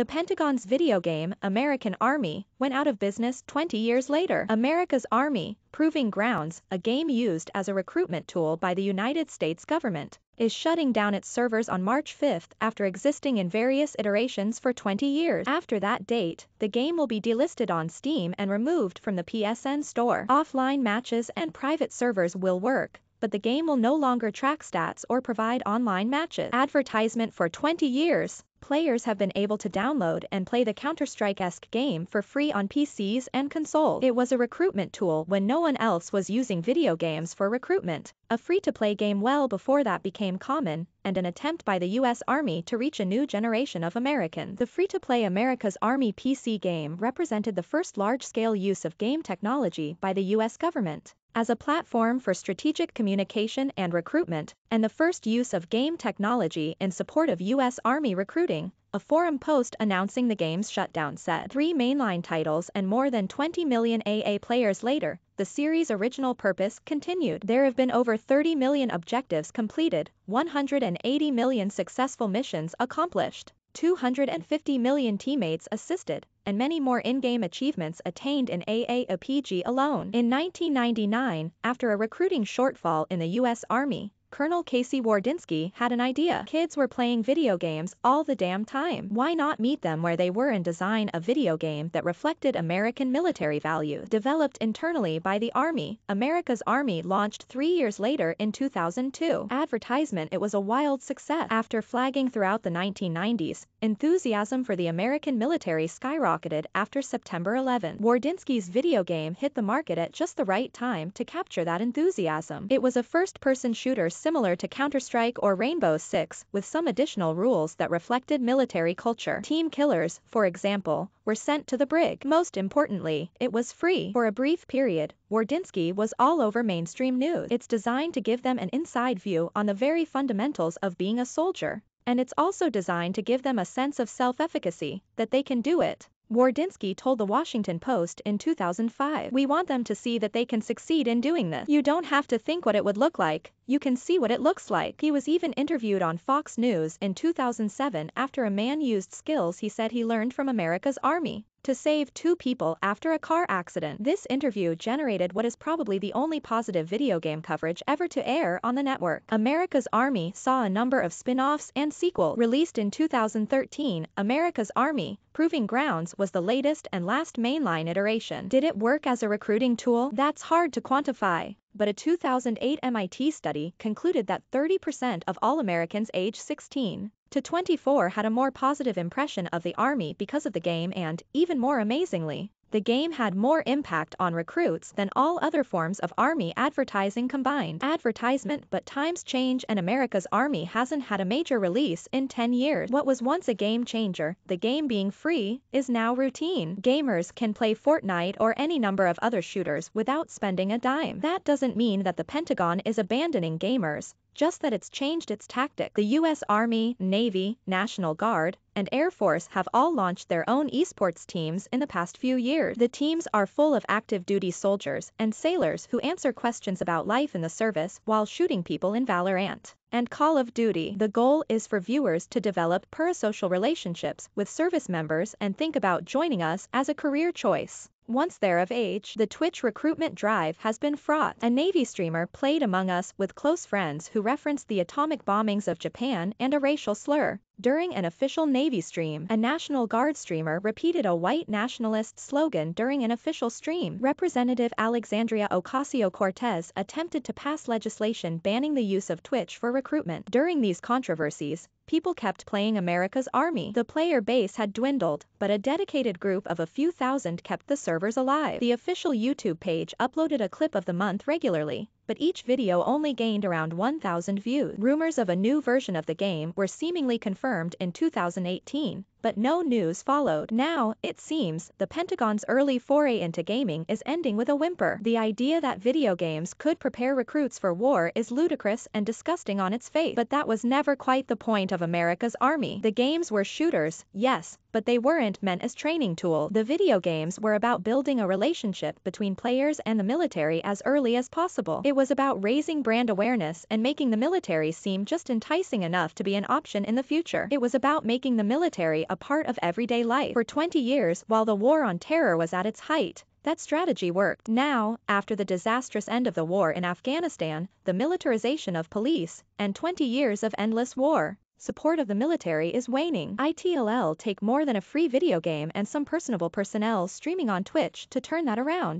The Pentagon's video game, American Army, went out of business 20 years later. America's Army, Proving Grounds, a game used as a recruitment tool by the United States government, is shutting down its servers on March 5 after existing in various iterations for 20 years. After that date, the game will be delisted on Steam and removed from the PSN store. Offline matches and private servers will work, but the game will no longer track stats or provide online matches. Advertisement for 20 years players have been able to download and play the Counter-Strike-esque game for free on PCs and consoles. It was a recruitment tool when no one else was using video games for recruitment, a free-to-play game well before that became common, and an attempt by the U.S. Army to reach a new generation of Americans. The free-to-play America's Army PC game represented the first large-scale use of game technology by the U.S. government as a platform for strategic communication and recruitment, and the first use of game technology in support of U.S. Army recruiting, a forum post announcing the game's shutdown said. Three mainline titles and more than 20 million AA players later, the series' original purpose continued. There have been over 30 million objectives completed, 180 million successful missions accomplished. 250 million teammates assisted, and many more in-game achievements attained in AAPG alone. In 1999, after a recruiting shortfall in the U.S. Army, Colonel Casey Wardynski had an idea. Kids were playing video games all the damn time. Why not meet them where they were and design a video game that reflected American military values? Developed internally by the Army, America's Army launched three years later in 2002. Advertisement It was a wild success. After flagging throughout the 1990s, enthusiasm for the American military skyrocketed after September 11. Wardynski's video game hit the market at just the right time to capture that enthusiasm. It was a first-person shooter similar to Counter-Strike or Rainbow Six, with some additional rules that reflected military culture. Team killers, for example, were sent to the brig. Most importantly, it was free. For a brief period, Wardynski was all over mainstream news. It's designed to give them an inside view on the very fundamentals of being a soldier. And it's also designed to give them a sense of self-efficacy, that they can do it. Wardynski told the Washington Post in 2005. We want them to see that they can succeed in doing this. You don't have to think what it would look like, you can see what it looks like. He was even interviewed on Fox News in 2007 after a man used skills he said he learned from America's Army to save two people after a car accident. This interview generated what is probably the only positive video game coverage ever to air on the network. America's Army saw a number of spin-offs and sequel. Released in 2013, America's Army, Proving Grounds was the latest and last mainline iteration. Did it work as a recruiting tool? That's hard to quantify but a 2008 MIT study concluded that 30% of all Americans age 16 to 24 had a more positive impression of the Army because of the game and, even more amazingly, the game had more impact on recruits than all other forms of Army advertising combined. Advertisement But times change and America's Army hasn't had a major release in 10 years. What was once a game changer, the game being free, is now routine. Gamers can play Fortnite or any number of other shooters without spending a dime. That doesn't mean that the Pentagon is abandoning gamers, just that it's changed its tactic. The U.S. Army, Navy, National Guard, and Air Force have all launched their own esports teams in the past few years. The teams are full of active duty soldiers and sailors who answer questions about life in the service while shooting people in Valorant and Call of Duty. The goal is for viewers to develop parasocial relationships with service members and think about joining us as a career choice. Once they're of age, the Twitch recruitment drive has been fraught. A Navy streamer played Among Us with close friends who referenced the atomic bombings of Japan and a racial slur. During an official Navy stream, a National Guard streamer repeated a white nationalist slogan during an official stream. Representative Alexandria Ocasio-Cortez attempted to pass legislation banning the use of Twitch for recruitment. During these controversies, people kept playing America's Army. The player base had dwindled, but a dedicated group of a few thousand kept the servers alive. The official YouTube page uploaded a clip of the month regularly, but each video only gained around 1,000 views. Rumors of a new version of the game were seemingly confirmed in 2018, but no news followed. Now, it seems, the Pentagon's early foray into gaming is ending with a whimper. The idea that video games could prepare recruits for war is ludicrous and disgusting on its face. But that was never quite the point of America's Army. The games were shooters, yes, but they weren't meant as training tool. The video games were about building a relationship between players and the military as early as possible. It was about raising brand awareness and making the military seem just enticing enough to be an option in the future. It was about making the military a part of everyday life for 20 years while the war on terror was at its height. That strategy worked. Now, after the disastrous end of the war in Afghanistan, the militarization of police, and 20 years of endless war, support of the military is waning. ITLL take more than a free video game and some personable personnel streaming on Twitch to turn that around.